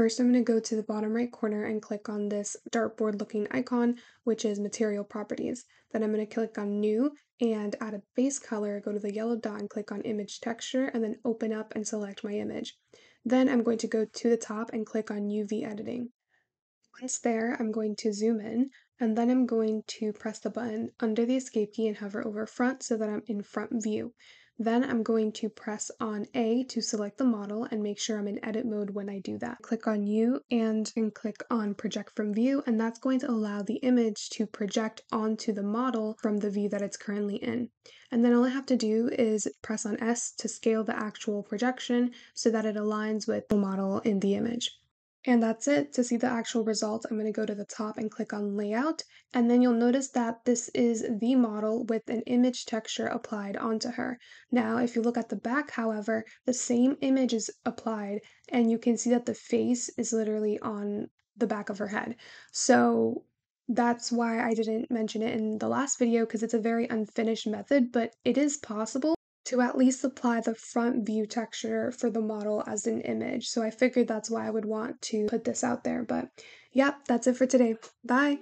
First, I'm going to go to the bottom right corner and click on this dartboard looking icon, which is material properties. Then I'm going to click on new and add a base color, go to the yellow dot and click on image texture and then open up and select my image. Then I'm going to go to the top and click on UV editing. Once there, I'm going to zoom in and then I'm going to press the button under the escape key and hover over front so that I'm in front view. Then I'm going to press on A to select the model and make sure I'm in edit mode when I do that. Click on U and, and click on project from view and that's going to allow the image to project onto the model from the view that it's currently in. And then all I have to do is press on S to scale the actual projection so that it aligns with the model in the image. And that's it. To see the actual result, I'm going to go to the top and click on layout. And then you'll notice that this is the model with an image texture applied onto her. Now, if you look at the back, however, the same image is applied and you can see that the face is literally on the back of her head. So that's why I didn't mention it in the last video because it's a very unfinished method, but it is possible to at least apply the front view texture for the model as an image. So I figured that's why I would want to put this out there. But yep, that's it for today. Bye!